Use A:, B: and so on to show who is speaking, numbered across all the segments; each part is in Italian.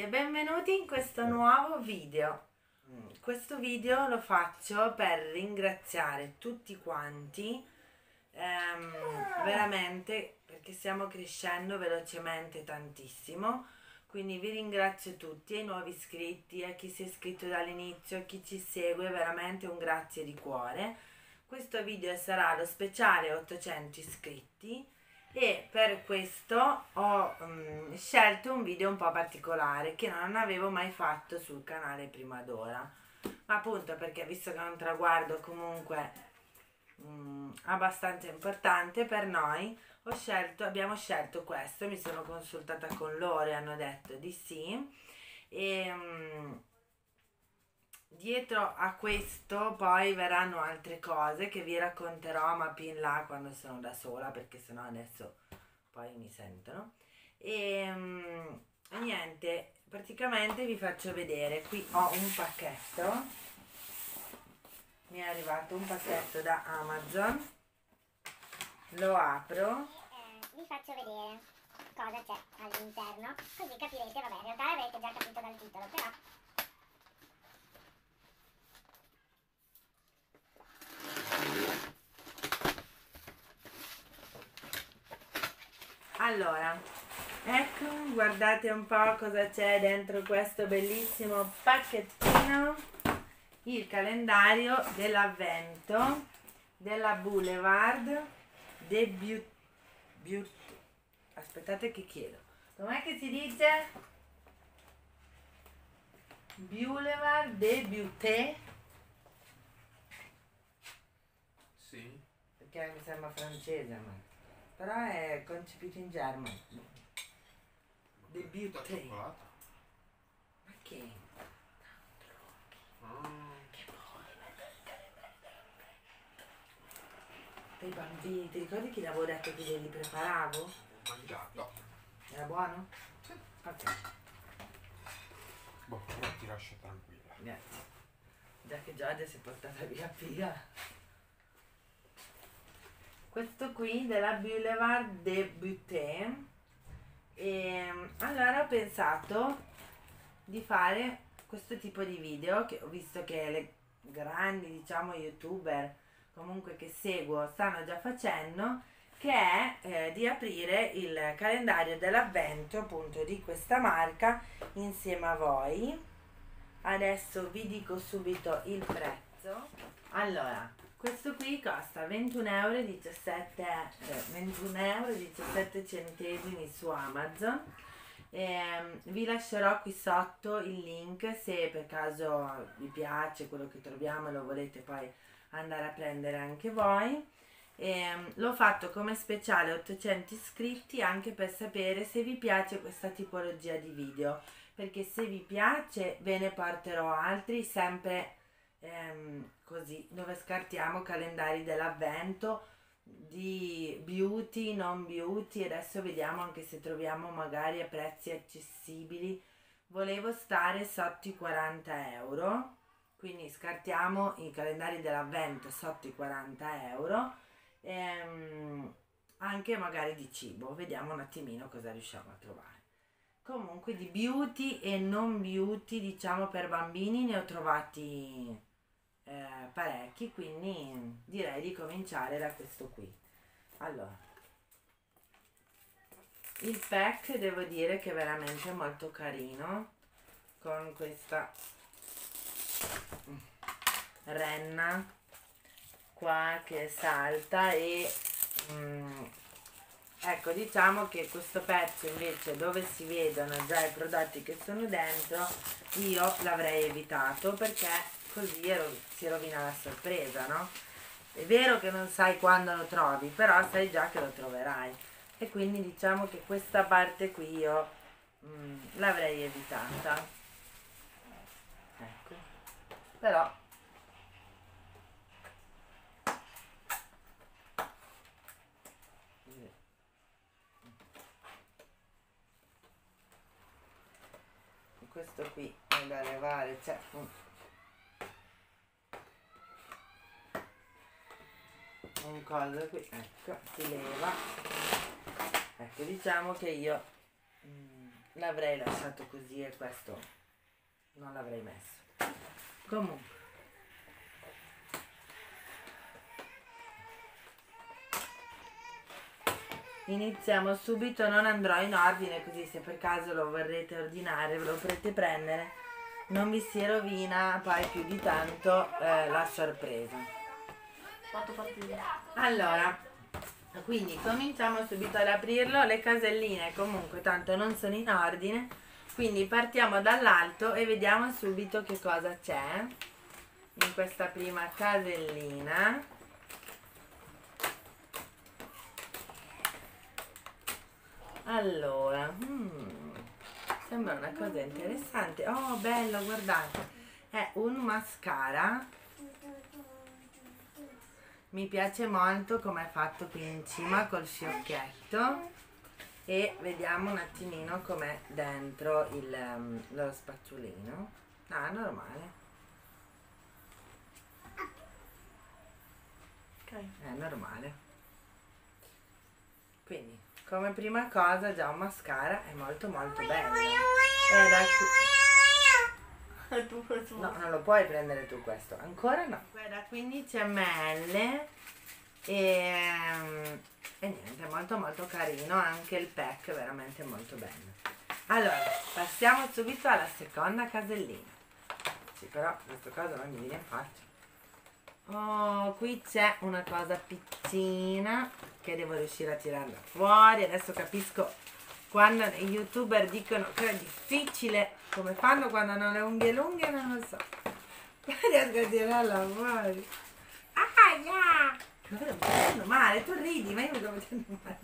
A: tutti e benvenuti in questo nuovo video. Mm, questo video lo faccio per ringraziare tutti quanti, ehm, veramente perché stiamo crescendo velocemente tantissimo. Quindi vi ringrazio tutti, ai nuovi iscritti, a chi si è iscritto dall'inizio, a chi ci segue, veramente un grazie di cuore. Questo video sarà lo speciale 800 iscritti e per questo ho um, scelto un video un po' particolare che non avevo mai fatto sul canale prima d'ora. Ma appunto perché visto che è un traguardo comunque um, abbastanza importante per noi ho scelto, abbiamo scelto questo. Mi sono consultata con loro e hanno detto di sì. E um, dietro a questo poi verranno altre cose che vi racconterò ma più in là quando sono da sola perché sennò adesso poi mi sentono. E um, niente praticamente vi faccio vedere. Qui ho un pacchetto. Mi è arrivato un pacchetto da Amazon. Lo apro.
B: Eh, vi faccio vedere cosa c'è all'interno così capirete vabbè in realtà l'avete già capito dal titolo però
A: Allora, ecco, guardate un po' cosa c'è dentro questo bellissimo pacchettino. Il calendario dell'avvento della Boulevard de Beauty. Beauty. Aspettate che chiedo. Com'è che si dice? Boulevard de Beauté.
C: Sì.
A: Perché mi sembra francese, ma però è concepito in Germania. The Beauty. Ma che?
C: Ah,
A: Che poi? I bambini, ti ricordi che l'avevo detto che li preparavo?
C: mangiato.
A: Era buono? Ok,
C: Boh, ti lascio tranquilla.
A: grazie. Già che Giorgia si è portata via Pia. Questo qui della Boulevard de Beauté. E allora ho pensato di fare questo tipo di video che ho visto che le grandi diciamo youtuber comunque che seguo stanno già facendo che è eh, di aprire il calendario dell'avvento appunto di questa marca insieme a voi adesso vi dico subito il prezzo allora questo qui costa 21 euro e 17, eh, 21 euro e 17 centesimi su Amazon Ehm, vi lascerò qui sotto il link se per caso vi piace quello che troviamo e lo volete poi andare a prendere anche voi. Ehm, l'ho fatto come speciale 800 iscritti anche per sapere se vi piace questa tipologia di video perché se vi piace ve ne porterò altri sempre ehm, così dove scartiamo calendari dell'avvento di beauty, non beauty, adesso vediamo anche se troviamo magari a prezzi accessibili. Volevo stare sotto i 40 euro, quindi scartiamo i calendari dell'avvento sotto i 40 euro, ehm, anche magari di cibo, vediamo un attimino cosa riusciamo a trovare. Comunque di beauty e non beauty, diciamo per bambini, ne ho trovati eh, parecchi, quindi direi di cominciare da questo qui. Allora, il pack devo dire che è veramente molto carino, con questa renna qua che salta e mm, ecco diciamo che questo pezzo invece dove si vedono già i prodotti che sono dentro io l'avrei evitato perché così si rovina la sorpresa, no? È vero che non sai quando lo trovi, però sai già che lo troverai. E quindi diciamo che questa parte qui io mm, l'avrei evitata. Ecco. Però questo qui è da levare, c'è un coso qui, ecco, si leva. Ecco, diciamo che io mm, l'avrei lasciato così e questo non l'avrei messo. Comunque. Iniziamo subito, non andrò in ordine così se per caso lo vorrete ordinare, ve lo potrete prendere, non vi si rovina poi più di tanto eh, la sorpresa.
D: Fatto partire.
A: Allora, quindi cominciamo subito ad aprirlo, le caselline comunque tanto non sono in ordine, quindi partiamo dall'alto e vediamo subito che cosa c'è in questa prima casellina. Allora, mm, sembra una cosa interessante. Oh, bello, guardate. È un mascara. Mi piace molto come è fatto qui in cima col fiocchetto. E vediamo un attimino com'è dentro il, um, lo spazziolino. Ah, normale.
D: Ok.
A: È normale. Quindi, come prima cosa, già un mascara è molto molto bello.
D: Tu questo.
A: No, non lo puoi prendere tu questo. Ancora no. Guarda, 15 ml. E, e niente, molto molto carino. Anche il pack veramente molto bello. Allora, passiamo subito alla seconda casellina. Sì, però questa cosa non mi viene faccia. Oh, qui c'è una cosa piccina che devo riuscire a tirarla fuori. Adesso capisco quando i youtuber dicono che è difficile, come fanno quando hanno le unghie lunghe, non lo so. Riesco a tirarla fuori. Ah, yeah! Ma vero, mi sto facendo male, tu ridi, ma io mi sto facendo male.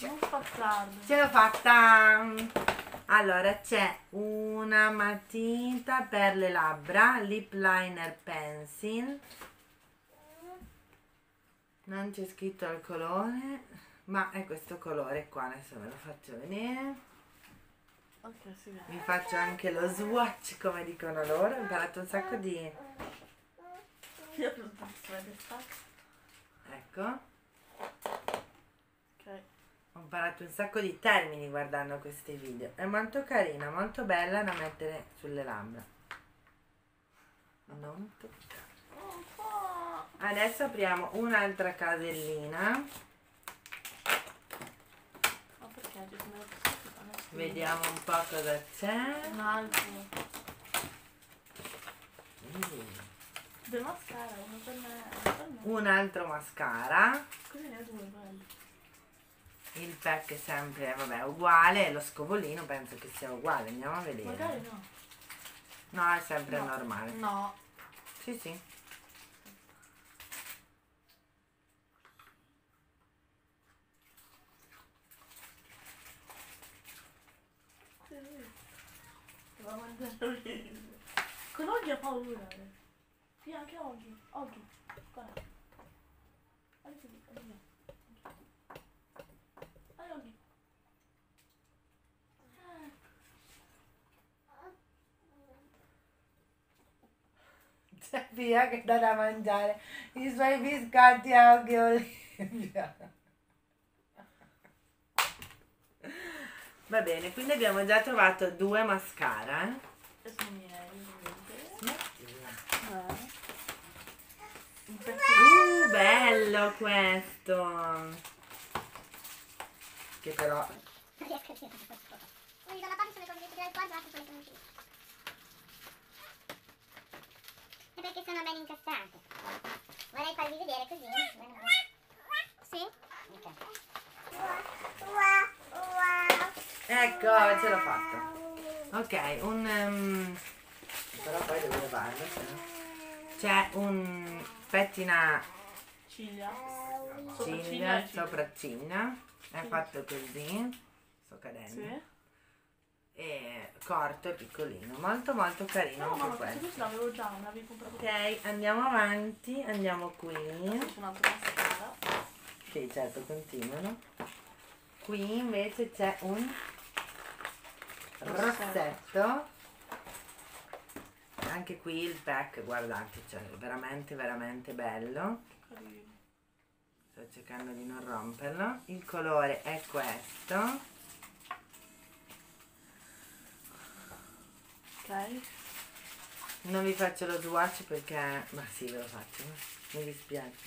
D: Non spazzarlo.
A: Ce l'ho fatta! Allora, c'è una matita per le labbra, lip liner pencil. Non c'è scritto il colore, ma è questo colore qua, adesso ve lo faccio vedere.
D: Ok, si vede.
A: Vi faccio anche lo swatch, come dicono loro. Ho imparato un sacco di... Ecco, ho imparato un sacco di termini guardando questi video. È molto carina, molto bella da mettere sulle labbra. Non toccare. Adesso apriamo un'altra casellina. Vediamo un po' cosa c'è.
D: Un altro.
A: Mm.
D: Due mascara, uno per me uno per me.
A: Un altro mascara.
D: Così ne ho due belli.
A: Il pack è sempre, vabbè, uguale. Lo scovolino penso che sia uguale. Andiamo a vedere.
D: Magari no.
A: No, è sempre
D: No.
A: normale.
D: No.
A: Sì. Sì.
D: Va a mangiare lì. Con oggi ha paura. eh. Sì, anche oggi. Oggi. Guarda. Guarda qui, guarda. Guarda oggi. Eh.
A: C'è Pia che dà da mangiare i suoi biscotti a occhio Olivia. Va bene, quindi abbiamo già trovato due mascara. Eh.
D: E. Eh. Pezzo
A: Uh, bello questo. Che però
B: Non riesco a tirare. Quindi da una parte sono le cose che tirare fuori, che non. È perché sono ben incastrate. Vorrei farvi vedere così. Sì? Ok.
A: Ecco, ce l'ho fatta. Ok, un... ehm, però poi devo no. C'è un pettina
D: ciglia.
A: ciglia,
D: Sopracciglia ciglia.
A: sopracciglia. È fatto così. Sto cadendo.
D: Sì.
A: E corto e piccolino. Molto molto carino
D: No,
A: anche
D: questo
A: questo.
D: l'avevo già, me l'avevi comprato.
A: Ok, andiamo avanti, andiamo qui.
D: C'è un altro mascara.
A: Sì, certo, continuano. Qui invece c'è un rossetto. Anche qui il pack, guardate, cioè veramente veramente bello. Sto cercando di non romperlo il colore è questo
D: Ok.
A: non vi faccio lo swatch perché ma sì ve lo faccio mi dispiace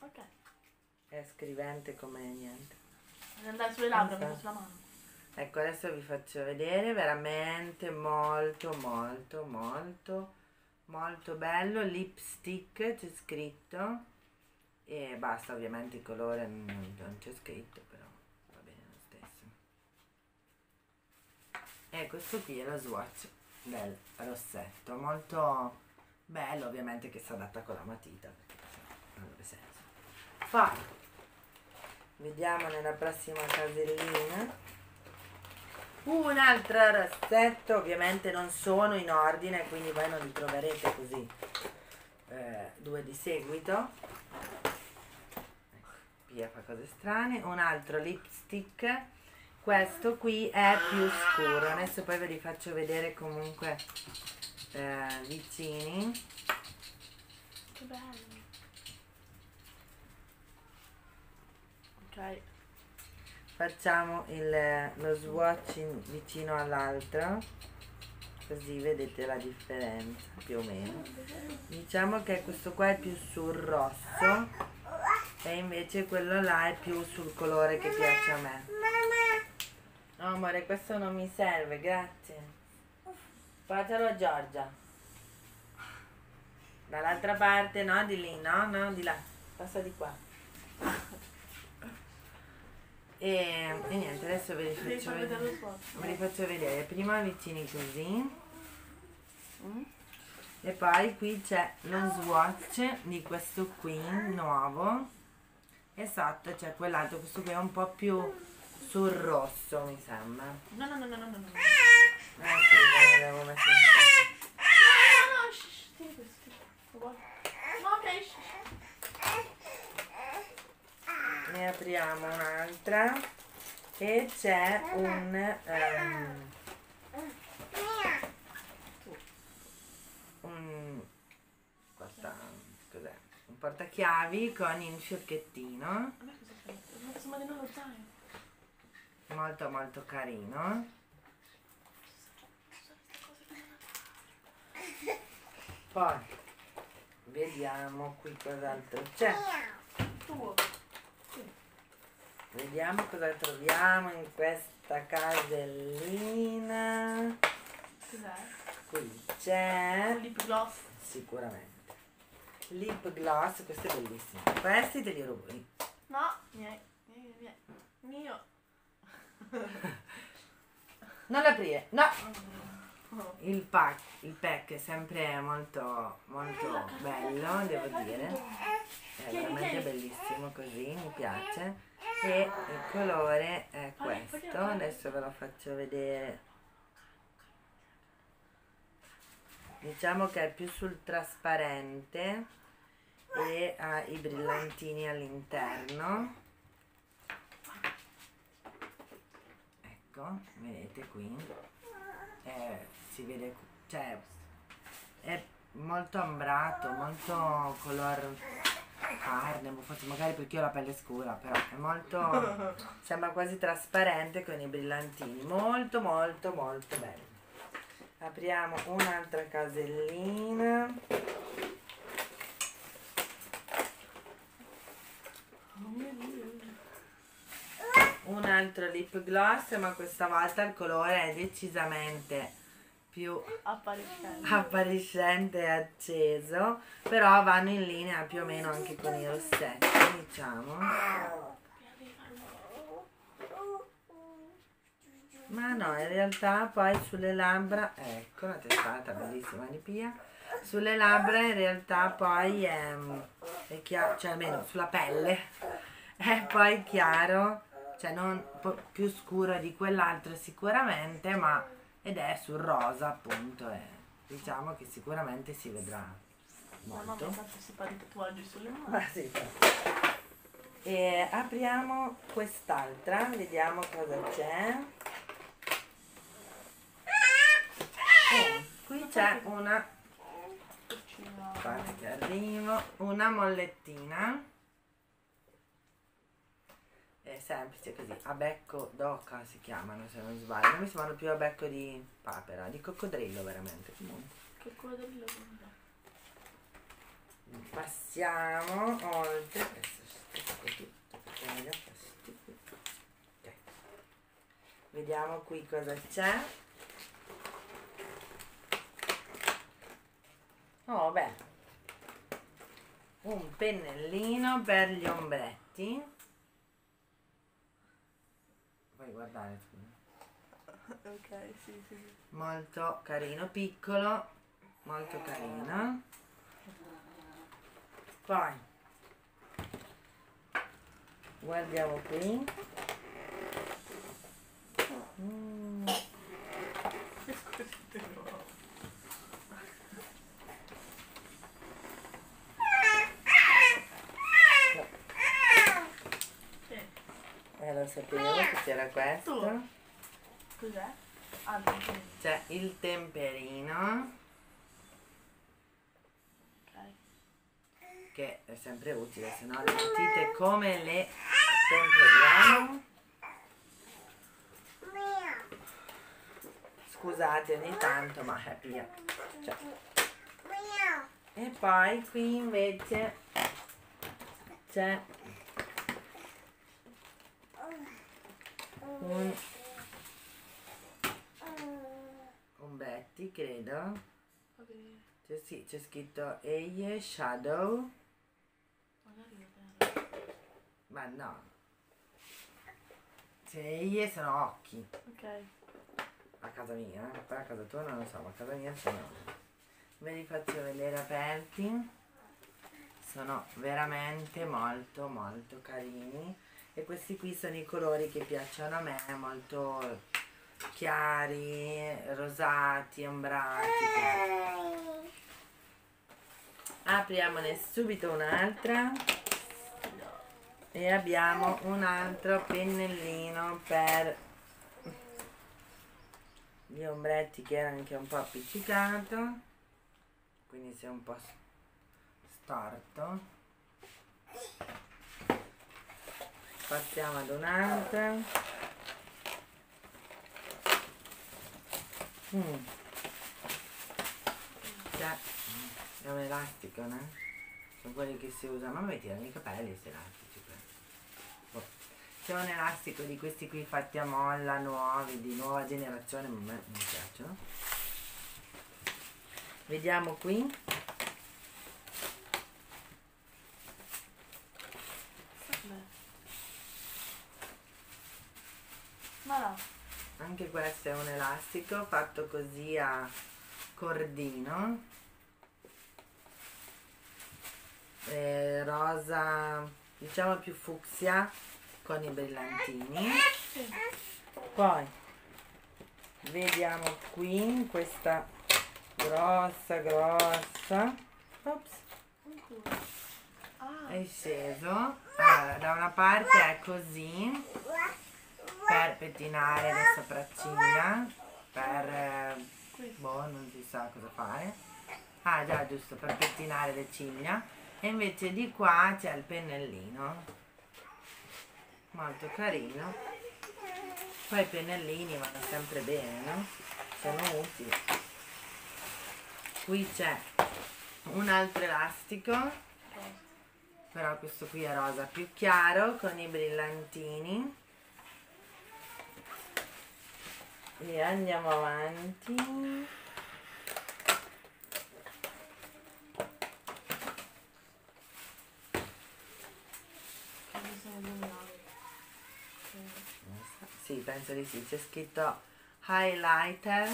D: Ok.
A: è scrivente come niente
D: andare sulle labbra, non sulla mano.
A: Ecco, adesso vi faccio vedere veramente molto, molto, molto, molto bello. Lipstick c'è scritto. E basta, ovviamente il colore non, non c'è scritto, però va bene lo stesso. E questo qui è lo swatch del rossetto, molto bello, ovviamente che si adatta con la matita, perché non avrebbe senso. Poi, vediamo nella prossima casellina. Un altro rossetto, ovviamente non sono in ordine, quindi voi non li troverete così eh, due di seguito. Pia fa cose strane. Un altro lipstick. Questo qui è più scuro. Adesso poi ve li faccio vedere comunque eh, vicini.
D: Che bello. Ok.
A: Facciamo il, lo swatch in- vicino all'altro, così vedete la differenza più o meno. Diciamo che questo qua è più sul rosso e invece quello là è più sul colore che piace a me. No amore, questo non mi serve, grazie. Fatelo Giorgia. Dall'altra parte, no, di lì, no, no, di là. Passa di qua. E, e niente, adesso ve li faccio
D: vedere.
A: Ve li faccio vedere prima vicini così e poi qui c'è lo swatch di questo qui nuovo e sotto c'è quell'altro, questo qui è un po' più sul rosso mi sembra.
D: No, no, no, no, no, no. no.
A: Eh scusa, l'avevo messo in
D: No, no, no, shh, shh, tieni questo. tieni. Lo vuoi? No, ok, shh, shh.
A: Ne apriamo un'altra e c'è un ehm, un cos'è? Un portachiavi con il fiocchettino. Molto molto carino poi vediamo qui cos'altro c'è
D: Tuo.
A: Vediamo cosa troviamo in questa casellina
D: Cos'è?
A: qui c'è
D: Un lip gloss.
A: sicuramente lip gloss questo è bellissimo questi te li rubo
D: No, miei. Miei, miei. Mio.
A: non l'aprire no
D: Oh.
A: Il pack il pack è sempre molto molto bello devo dire. È veramente bellissimo così mi piace. E il colore è questo adesso ve lo faccio vedere. Diciamo che è più sul trasparente e ha i brillantini all'interno. Ecco vedete qui. Eh, si vede cioè è molto ambrato molto color carne boh, forse magari perché ho la pelle scura però è molto sembra quasi trasparente con i brillantini. Molto molto molto bello. Apriamo un'altra casellina. Un altro lip gloss ma questa volta il colore è decisamente più
D: Appariscente.
A: appariscente e acceso però vanno in linea più o meno anche con i rossetti diciamo ma no in realtà poi sulle labbra ecco la testata bellissima di Pia sulle labbra in realtà poi è, è chiaro cioè almeno sulla pelle è poi chiaro cioè non più scuro di quell'altro sicuramente ma ed è sul rosa appunto e diciamo che sicuramente si vedrà
D: Mamma
A: molto
D: mia, tanto si fa di tatuaggi sulle mani.
A: Ah, sì. E apriamo quest'altra, vediamo cosa c'è. Oh, qui c'è una, che arrivo, una mollettina è semplice così, a becco d'oca si chiamano se non sbaglio, mi sembrano più a becco di papera, di coccodrillo veramente comunque.
D: Del lavoro.
A: Passiamo oltre, adesso stecco tutto perché mi dà fastidio. Ok. Vediamo qui cosa c'è. Oh beh, un pennellino per gli ombretti. Puoi guardare tu.
D: Ok, sì, sì.
A: Molto carino, piccolo, molto carino. Poi guardiamo qui. Mm,
D: Sì.
A: Lo sapevo che c'era questo.
D: Cos'è? Ah, non.
A: C'è il temperino che è sempre utile, se no le matite come le temperiamo. Scusate ogni tanto, ma è via. Cioè. E poi qui invece c'è un ombretti, credo. C'è, sì, c'è scritto Eie Shadow, ma no. Se Eie sono occhi,
D: Ok.
A: a casa mia, eh, poi a casa tua non lo so, ma a casa mia sono. Ve li faccio vedere aperti. Sono veramente molto molto carini. E questi qui sono i colori che piacciono a me, molto chiari, rosati, ombrati. così. Apriamone subito un'altra. E abbiamo un altro pennellino per gli ombretti che era anche un po' appiccicato. Quindi si è un po' storto. Passiamo ad un'altra. Mm. C'è è un elastico, no? Sono quelli che si usano. Ma tirano i capelli questi elastici. Boh. C'è un elastico di questi qui fatti a molla, nuovi, di nuova generazione, ma a piacciono. Vediamo qui.
D: Cos'è? Ma no.
A: Anche questo è un elastico fatto così a cordino. Eh, rosa, diciamo più fucsia con i brillantini. Poi vediamo qui questa grossa grossa. Ops, è sceso. Allora, da una parte è così per pettinare le sopracciglia, per eh, boh, non si sa cosa fare. Ah già, giusto, per pettinare le ciglia. E invece di qua c'è il pennellino. Molto carino. Poi i pennellini vanno sempre bene, no? Sono utili. Qui c'è un altro elastico, però questo qui è rosa più chiaro con i brillantini. E andiamo avanti. Sì, penso di sì. C'è scritto highlighter.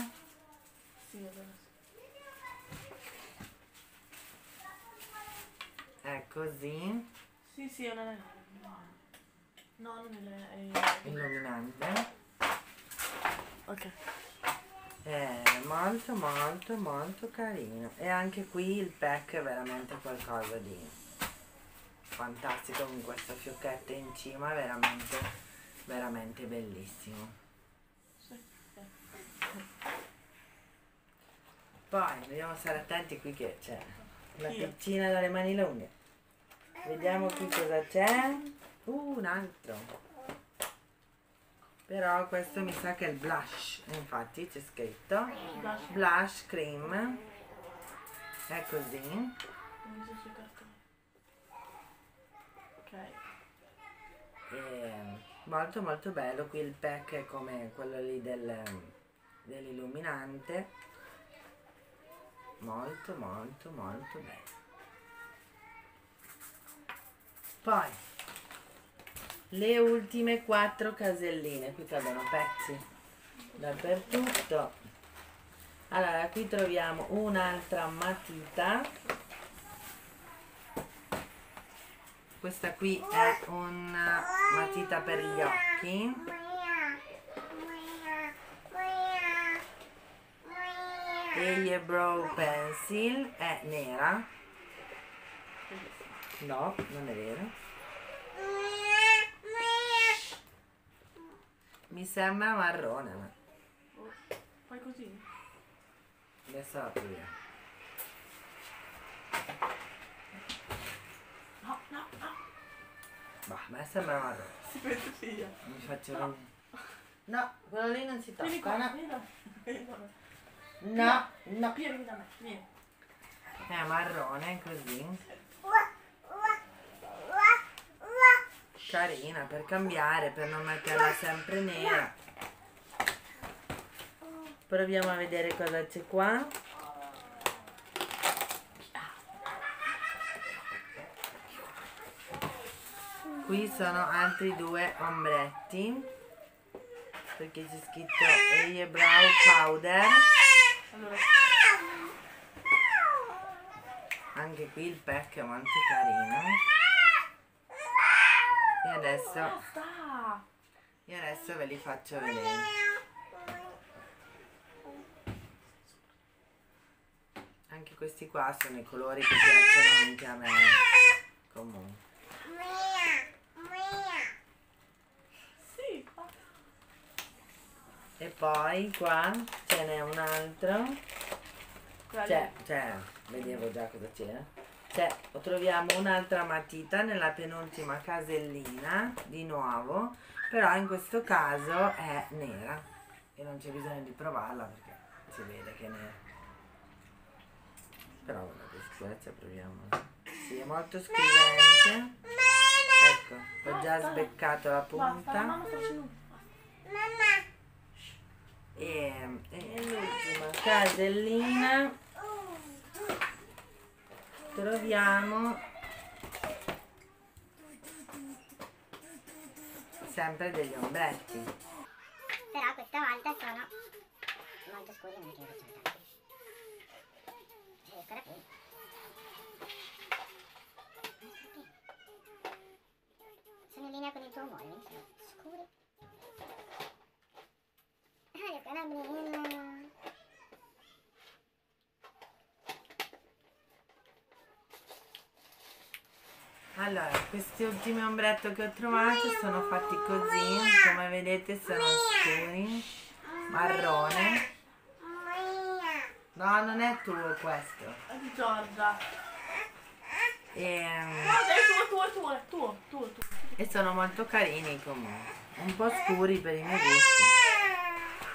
D: Sì, è
A: così,
D: Sì, sì, è una No, no non è...
A: illuminante.
D: Ok.
A: È molto molto molto carino. E anche qui il pack è veramente qualcosa di fantastico con questa fiocchetta in cima, veramente, veramente bellissimo. Poi dobbiamo stare attenti qui che c'è
D: Io.
A: piccina dalle mani lunghe. Vediamo qui cosa c'è. Uh, un altro. Però questo mi sa che è il blush, infatti c'è scritto
D: Blush.
A: cream. È così.
D: Non so sui cartoni. Ok.
A: E molto molto bello. Qui il pack è come quello lì del, dell'illuminante. Molto molto molto bello. Poi le ultime quattro caselline. Qui cadono pezzi dappertutto. Allora, qui troviamo un'altra matita. Questa qui è una matita per gli occhi. E gli brow pencil è nera. No, non è vero. Mi sembra marrone, ma
D: Oh, Fai così?
A: adesso la proviamo.
D: No, no, no.
A: Bah, a me sembra marrone.
D: Si vede via.
A: Mi faccio vedere. No, quello lì non si
D: Vieni
A: tocca.
D: qua,
A: No,
D: vieni da me. Vieni da me.
A: no, no.
D: Vieni da me, vieni.
A: È marrone così. Carina per cambiare, per non metterla sempre nera. Proviamo a vedere cosa c'è qua. Qui sono altri due ombretti perché c'è scritto Eyebrow Powder.
D: Allora,
A: Anche qui il pack è molto carino. E adesso, e adesso ve li faccio vedere. Anche questi qua sono i colori che piacciono anche a me. Comunque. E poi qua ce n'è un altro. C'è,
D: lì.
A: c'è, vedevo già cosa c'era. C'è, troviamo un'altra matita nella penultima casellina, di nuovo, però in questo caso è nera e non c'è bisogno di provarla perché si vede che è nera. Però per sicurezza proviamo. Sì, è molto scrivente. Ecco, ho già sbeccato la
D: la
A: punta. E, e l'ultima casellina troviamo sempre degli ombretti.
B: Però questa volta sono molto scuri, non è che facciamo tanti. Riesco da qui. Sono in linea con il tuo umore, scuri. Ah, riesco ad aprirlo.
A: Allora, questi ultimi ombretti che ho trovato sono fatti così, come vedete sono scuri, marrone. No, non è tuo questo.
D: È di Giorgia.
A: Ehm,
D: No, è tuo, tuo, tuo, tuo, tuo,
A: e sono molto carini comunque un po' scuri per i miei gusti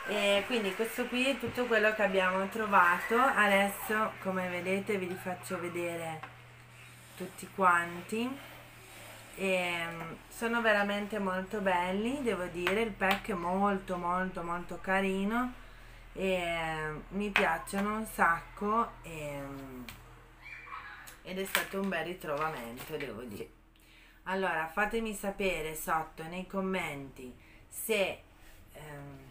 A: e quindi questo qui è tutto quello che abbiamo trovato adesso come vedete vi li faccio vedere tutti quanti. E sono veramente molto belli devo dire. Il pack è molto molto molto carino. E mi piacciono un sacco e, ed è stato un bel ritrovamento devo dire. Allora, fatemi sapere sotto nei commenti se... ehm.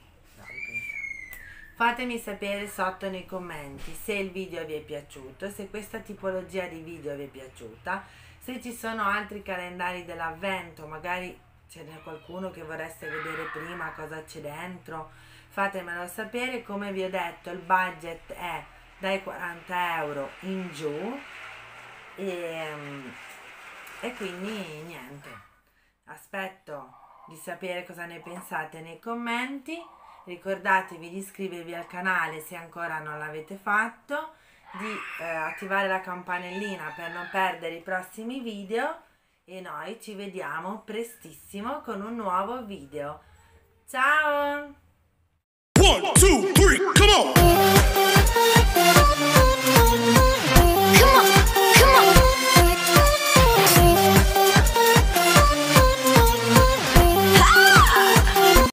A: Fatemi sapere sotto nei commenti se il video vi è piaciuto, se questa tipologia di video vi è piaciuta, se ci sono altri calendari dell'avvento, magari ce n'è qualcuno che vorreste vedere prima cosa c'è dentro, fatemelo sapere. Come vi ho detto, il budget è dai 40 euro in giù. E, e quindi niente, aspetto di sapere cosa ne pensate nei commenti ricordatevi di iscrivervi al canale se ancora non l'avete fatto, di eh, attivare la campanellina per non perdere i prossimi video e noi ci vediamo prestissimo con un nuovo video. Ciao! One, two, three, come on!